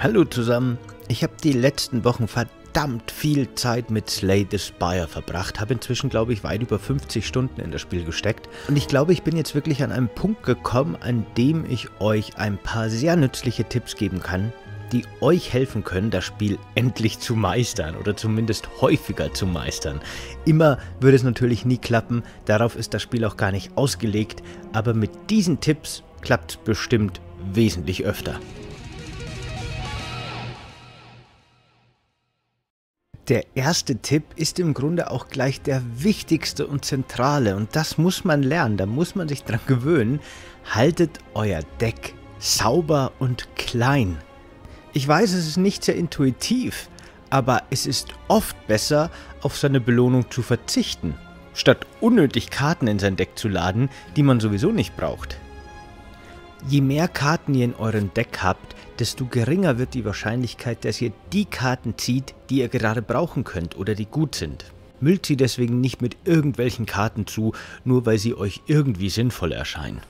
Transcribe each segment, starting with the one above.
Hallo zusammen. Ich habe die letzten Wochen verdammt viel Zeit mit Slay the Spire verbracht. Habe inzwischen, glaube ich, weit über 50 Stunden in das Spiel gesteckt. Und ich glaube, ich bin jetzt wirklich an einem Punkt gekommen, an dem ich euch ein paar sehr nützliche Tipps geben kann, die euch helfen können, das Spiel endlich zu meistern oder zumindest häufiger zu meistern. Immer würde es natürlich nie klappen, darauf ist das Spiel auch gar nicht ausgelegt, aber mit diesen Tipps klappt es bestimmt wesentlich öfter. Der erste Tipp ist im Grunde auch gleich der wichtigste und zentrale und das muss man lernen, da muss man sich dran gewöhnen. Haltet euer Deck sauber und klein. Ich weiß, es ist nicht sehr intuitiv, aber es ist oft besser, auf seine Belohnung zu verzichten, statt unnötig Karten in sein Deck zu laden, die man sowieso nicht braucht. Je mehr Karten ihr in eurem Deck habt, desto geringer wird die Wahrscheinlichkeit, dass ihr die Karten zieht, die ihr gerade brauchen könnt oder die gut sind. Müllt sie deswegen nicht mit irgendwelchen Karten zu, nur weil sie euch irgendwie sinnvoll erscheinen.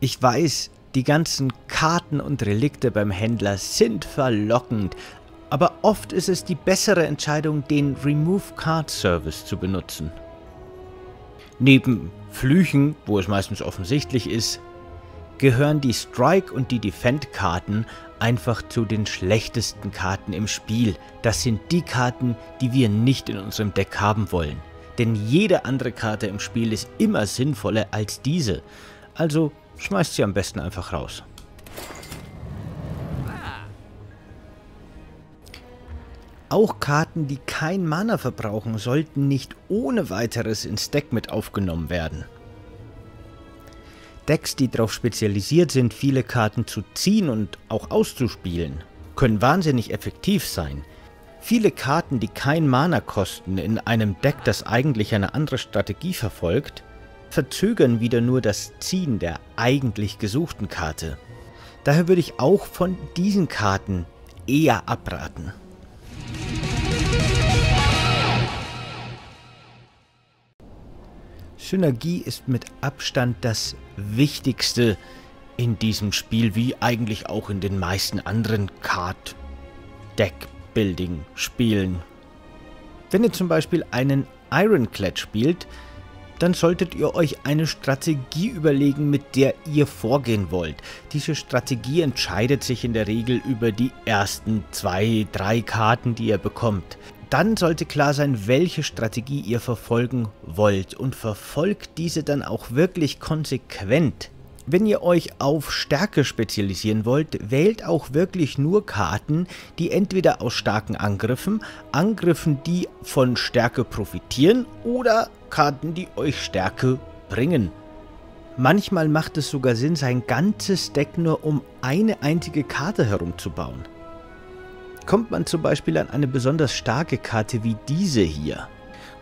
Ich weiß, die ganzen Karten und Relikte beim Händler sind verlockend, aber oft ist es die bessere Entscheidung, den Remove Card Service zu benutzen. Neben Flüchen, wo es meistens offensichtlich ist, gehören die Strike und die Defend Karten einfach zu den schlechtesten Karten im Spiel. Das sind die Karten, die wir nicht in unserem Deck haben wollen. Denn jede andere Karte im Spiel ist immer sinnvoller als diese. Also schmeißt sie am besten einfach raus. Auch Karten, die kein Mana verbrauchen, sollten nicht ohne weiteres ins Deck mit aufgenommen werden. Decks, die darauf spezialisiert sind, viele Karten zu ziehen und auch auszuspielen, können wahnsinnig effektiv sein. Viele Karten, die kein Mana kosten, in einem Deck, das eigentlich eine andere Strategie verfolgt, verzögern wieder nur das Ziehen der eigentlich gesuchten Karte. Daher würde ich auch von diesen Karten eher abraten. Synergie ist mit Abstand das Wichtigste in diesem Spiel, wie eigentlich auch in den meisten anderen Card-Deck-Building-Spielen. Wenn ihr zum Beispiel einen Ironclad spielt, dann solltet ihr euch eine Strategie überlegen, mit der ihr vorgehen wollt. Diese Strategie entscheidet sich in der Regel über die ersten zwei, drei Karten, die ihr bekommt. Dann sollte klar sein, welche Strategie ihr verfolgen wollt und verfolgt diese dann auch wirklich konsequent. Wenn ihr euch auf Stärke spezialisieren wollt, wählt auch wirklich nur Karten, die entweder aus starken Angriffen, Angriffen, die von Stärke profitieren oder Karten, die euch Stärke bringen. Manchmal macht es sogar Sinn, sein ganzes Deck nur um eine einzige Karte herumzubauen. Kommt man zum Beispiel an eine besonders starke Karte wie diese hier,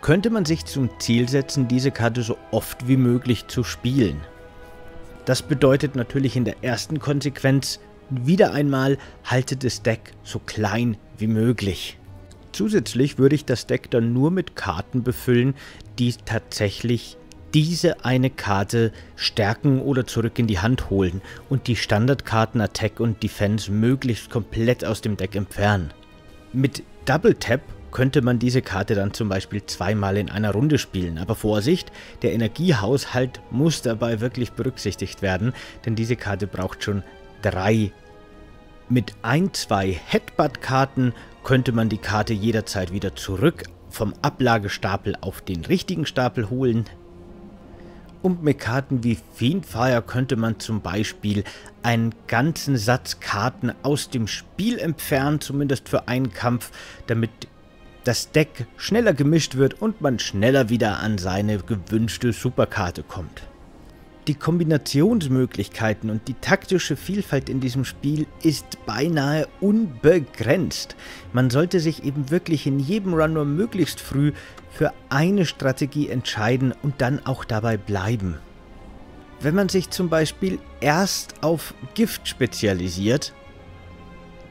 könnte man sich zum Ziel setzen, diese Karte so oft wie möglich zu spielen. Das bedeutet natürlich in der ersten Konsequenz wieder einmal, haltet das Deck so klein wie möglich. Zusätzlich würde ich das Deck dann nur mit Karten befüllen, die tatsächlich diese eine Karte stärken oder zurück in die Hand holen und die Standardkarten Attack und Defense möglichst komplett aus dem Deck entfernen. Mit Double Tap könnte man diese Karte dann zum Beispiel zweimal in einer Runde spielen, aber Vorsicht, der Energiehaushalt muss dabei wirklich berücksichtigt werden, denn diese Karte braucht schon drei. Mit ein, zwei Headbutt-Karten könnte man die Karte jederzeit wieder zurück vom Ablagestapel auf den richtigen Stapel holen, und mit Karten wie Fiendfire könnte man zum Beispiel einen ganzen Satz Karten aus dem Spiel entfernen, zumindest für einen Kampf, damit das Deck schneller gemischt wird und man schneller wieder an seine gewünschte Superkarte kommt. Die Kombinationsmöglichkeiten und die taktische Vielfalt in diesem Spiel ist beinahe unbegrenzt. Man sollte sich eben wirklich in jedem Run nur möglichst früh für eine Strategie entscheiden und dann auch dabei bleiben. Wenn man sich zum Beispiel erst auf Gift spezialisiert,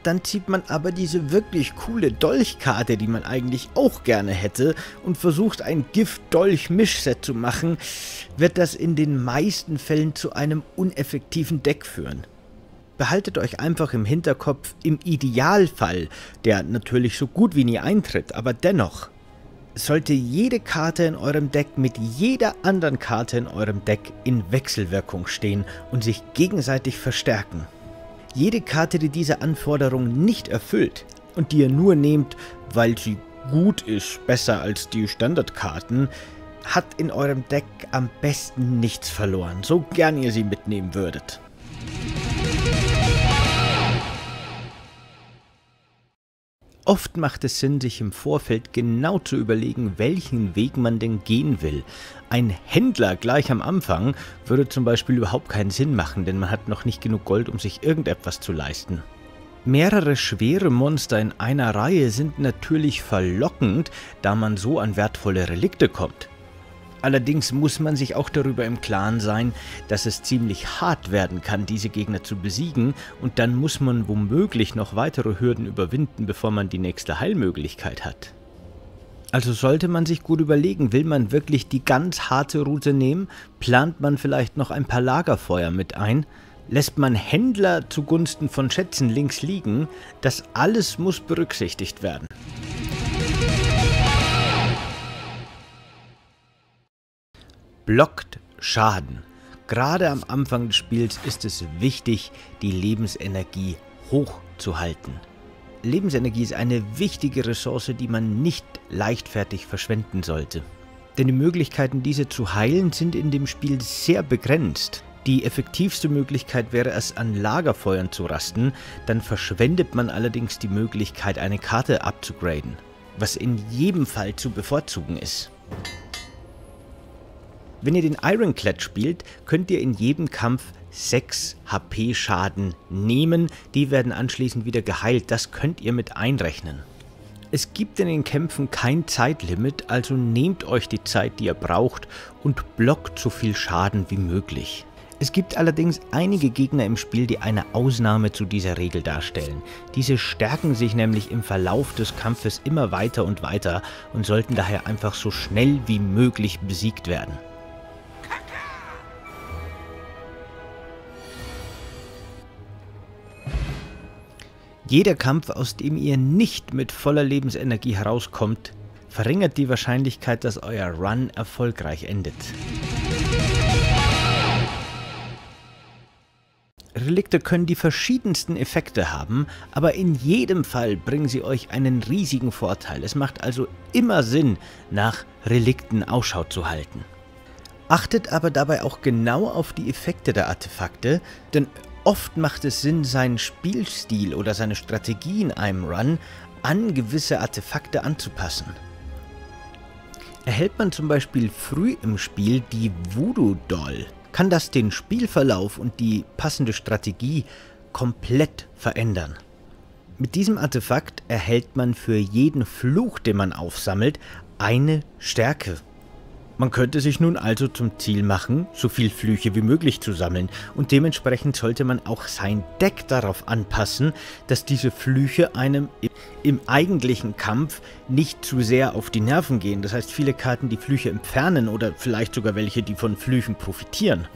dann zieht man aber diese wirklich coole Dolchkarte, die man eigentlich auch gerne hätte, und versucht ein Gift-Dolch-Mischset zu machen, wird das in den meisten Fällen zu einem uneffektiven Deck führen. behaltet euch einfach im Hinterkopf, im Idealfall, der natürlich so gut wie nie eintritt, aber dennoch, sollte jede Karte in eurem Deck mit jeder anderen Karte in eurem Deck in Wechselwirkung stehen und sich gegenseitig verstärken. Jede Karte, die diese Anforderung nicht erfüllt und die ihr nur nehmt, weil sie gut ist, besser als die Standardkarten, hat in eurem Deck am besten nichts verloren, so gern ihr sie mitnehmen würdet. Oft macht es Sinn, sich im Vorfeld genau zu überlegen, welchen Weg man denn gehen will. Ein Händler gleich am Anfang würde zum Beispiel überhaupt keinen Sinn machen, denn man hat noch nicht genug Gold, um sich irgendetwas zu leisten. Mehrere schwere Monster in einer Reihe sind natürlich verlockend, da man so an wertvolle Relikte kommt. Allerdings muss man sich auch darüber im Klaren sein, dass es ziemlich hart werden kann, diese Gegner zu besiegen und dann muss man womöglich noch weitere Hürden überwinden, bevor man die nächste Heilmöglichkeit hat. Also sollte man sich gut überlegen, will man wirklich die ganz harte Route nehmen, plant man vielleicht noch ein paar Lagerfeuer mit ein, lässt man Händler zugunsten von Schätzen links liegen, das alles muss berücksichtigt werden. Blockt Schaden. Gerade am Anfang des Spiels ist es wichtig, die Lebensenergie hochzuhalten. Lebensenergie ist eine wichtige Ressource, die man nicht leichtfertig verschwenden sollte. Denn die Möglichkeiten, diese zu heilen, sind in dem Spiel sehr begrenzt. Die effektivste Möglichkeit wäre es, an Lagerfeuern zu rasten, dann verschwendet man allerdings die Möglichkeit, eine Karte abzugraden, was in jedem Fall zu bevorzugen ist. Wenn ihr den Ironclad spielt, könnt ihr in jedem Kampf 6 HP Schaden nehmen. Die werden anschließend wieder geheilt. Das könnt ihr mit einrechnen. Es gibt in den Kämpfen kein Zeitlimit, also nehmt euch die Zeit, die ihr braucht und blockt so viel Schaden wie möglich. Es gibt allerdings einige Gegner im Spiel, die eine Ausnahme zu dieser Regel darstellen. Diese stärken sich nämlich im Verlauf des Kampfes immer weiter und weiter und sollten daher einfach so schnell wie möglich besiegt werden. Jeder Kampf, aus dem ihr nicht mit voller Lebensenergie herauskommt, verringert die Wahrscheinlichkeit, dass euer Run erfolgreich endet. Relikte können die verschiedensten Effekte haben, aber in jedem Fall bringen sie euch einen riesigen Vorteil. Es macht also immer Sinn, nach Relikten Ausschau zu halten. Achtet aber dabei auch genau auf die Effekte der Artefakte, denn Oft macht es Sinn, seinen Spielstil oder seine Strategie in einem Run an gewisse Artefakte anzupassen. Erhält man zum Beispiel früh im Spiel die Voodoo Doll, kann das den Spielverlauf und die passende Strategie komplett verändern. Mit diesem Artefakt erhält man für jeden Fluch, den man aufsammelt, eine Stärke. Man könnte sich nun also zum Ziel machen, so viel Flüche wie möglich zu sammeln und dementsprechend sollte man auch sein Deck darauf anpassen, dass diese Flüche einem im eigentlichen Kampf nicht zu sehr auf die Nerven gehen. Das heißt, viele Karten, die Flüche entfernen oder vielleicht sogar welche, die von Flüchen profitieren.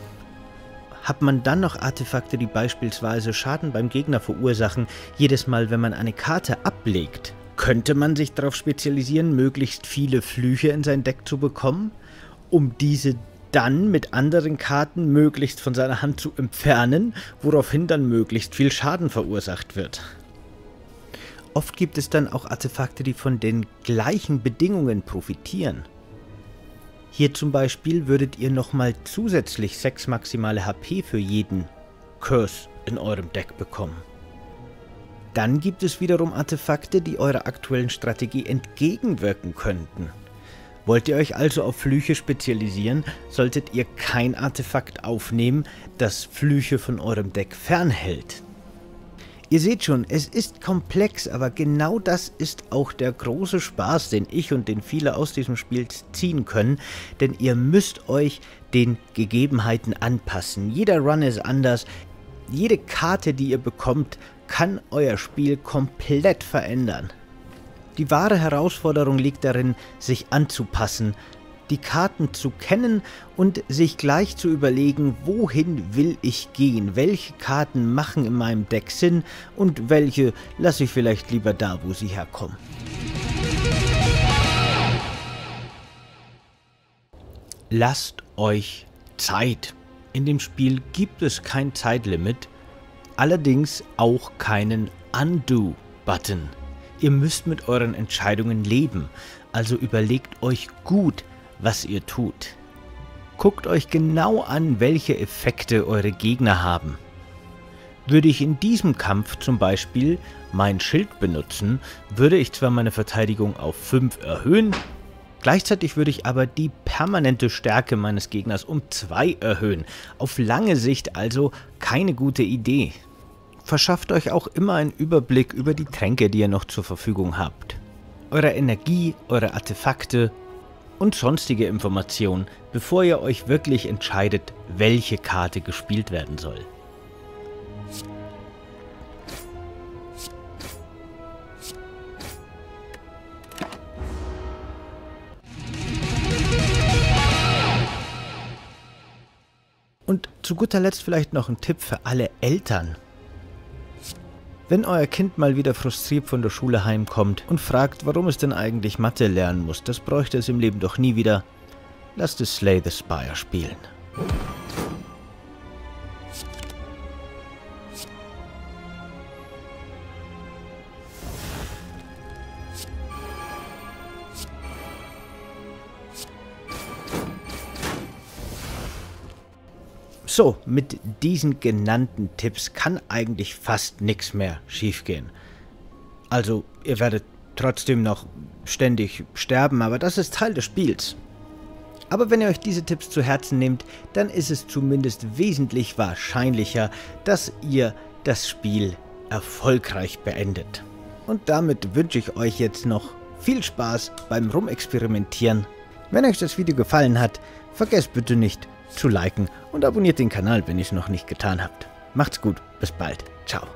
Hat man dann noch Artefakte, die beispielsweise Schaden beim Gegner verursachen, jedes Mal, wenn man eine Karte ablegt, könnte man sich darauf spezialisieren, möglichst viele Flüche in sein Deck zu bekommen? Um diese dann mit anderen Karten möglichst von seiner Hand zu entfernen, woraufhin dann möglichst viel Schaden verursacht wird. Oft gibt es dann auch Artefakte, die von den gleichen Bedingungen profitieren. Hier zum Beispiel würdet ihr nochmal zusätzlich 6 maximale HP für jeden Curse in eurem Deck bekommen. Dann gibt es wiederum Artefakte, die eurer aktuellen Strategie entgegenwirken könnten. Wollt ihr euch also auf Flüche spezialisieren, solltet ihr kein Artefakt aufnehmen, das Flüche von eurem Deck fernhält. Ihr seht schon, es ist komplex, aber genau das ist auch der große Spaß, den ich und den viele aus diesem Spiel ziehen können, denn ihr müsst euch den Gegebenheiten anpassen. Jeder Run ist anders, jede Karte, die ihr bekommt, kann euer Spiel komplett verändern. Die wahre Herausforderung liegt darin, sich anzupassen die Karten zu kennen und sich gleich zu überlegen, wohin will ich gehen, welche Karten machen in meinem Deck Sinn und welche lasse ich vielleicht lieber da, wo sie herkommen. Lasst euch Zeit. In dem Spiel gibt es kein Zeitlimit, allerdings auch keinen Undo-Button. Ihr müsst mit euren Entscheidungen leben, also überlegt euch gut, was ihr tut. Guckt euch genau an, welche Effekte eure Gegner haben. Würde ich in diesem Kampf zum Beispiel mein Schild benutzen, würde ich zwar meine Verteidigung auf 5 erhöhen, gleichzeitig würde ich aber die permanente Stärke meines Gegners um 2 erhöhen. Auf lange Sicht also keine gute Idee. Verschafft euch auch immer einen Überblick über die Tränke, die ihr noch zur Verfügung habt. Eure Energie, eure Artefakte und sonstige Informationen, bevor ihr euch wirklich entscheidet, welche Karte gespielt werden soll. Und zu guter Letzt vielleicht noch ein Tipp für alle Eltern. Wenn euer Kind mal wieder frustriert von der Schule heimkommt und fragt, warum es denn eigentlich Mathe lernen muss, das bräuchte es im Leben doch nie wieder, lasst es Slay the Spire spielen. So, mit diesen genannten Tipps kann eigentlich fast nichts mehr schiefgehen. Also, ihr werdet trotzdem noch ständig sterben, aber das ist Teil des Spiels. Aber wenn ihr euch diese Tipps zu Herzen nehmt, dann ist es zumindest wesentlich wahrscheinlicher, dass ihr das Spiel erfolgreich beendet. Und damit wünsche ich euch jetzt noch viel Spaß beim Rumexperimentieren. Wenn euch das Video gefallen hat, vergesst bitte nicht zu liken und abonniert den Kanal, wenn ihr es noch nicht getan habt. Macht's gut, bis bald. Ciao.